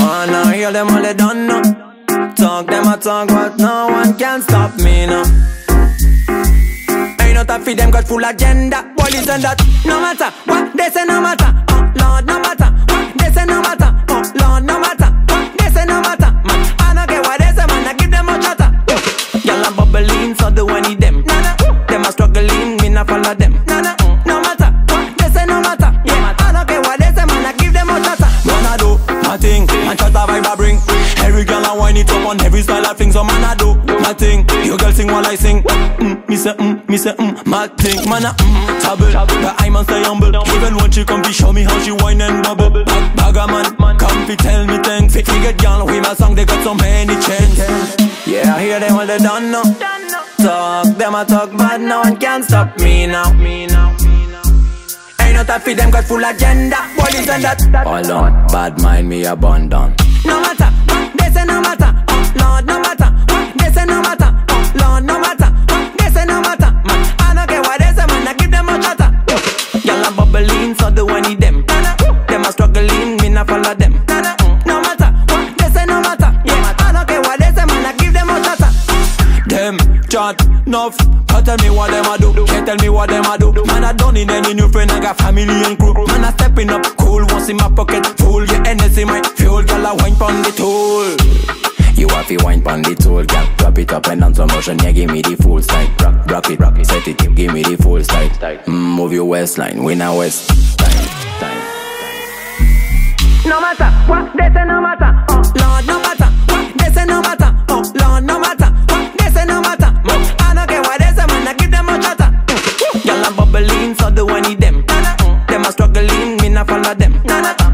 hear them all they done now. Talk them a talk, but no one can stop me now. Ain't no time for them got full agenda. Police and that, no matter what they say, no matter. Oh Lord, no matter what they say, no matter. Oh Lord, no matter what they say, no matter. Man, I don't care what they say, man. I give them a chatter. Y'all a bubbling, so do I need them. Nah. Them a struggling, me not follow them. Nah. Every style I fling. So man, I do my thing. You girl sing while I sing. Mm, me say mm, me say mm, my thing. Man, I mm, tabble, but I must stay humble. Even when she come to show me how she whine and bubble. Bag, bagger man, come fi tell me thanks. Fi fi get girl with my song, they got so many chains. Yeah, I hear them all they done know. Talk, them a talk, but no one can stop me now. Me now. Ain't no time for them got full agenda. Police and that. Hold on, bad mind me abandon. Chat enough. Can't tell me what them a do. Can't tell me what them a do. Man, I don't need any new friend. I got family and crew. Man, I stepping up cool. Once in my pocket full. Yeah, energy my fuel. Girl, I wine pon the tool. You have to wine pon the tool, girl. Drop it up and down some motion. Yeah, give me the full style. Rock, rock it, rock it, set it. Give me the full style. Mm, move your waistline. We now west. Time, time. No matter what they say, no matter. Oh Lord, no I need them. Them a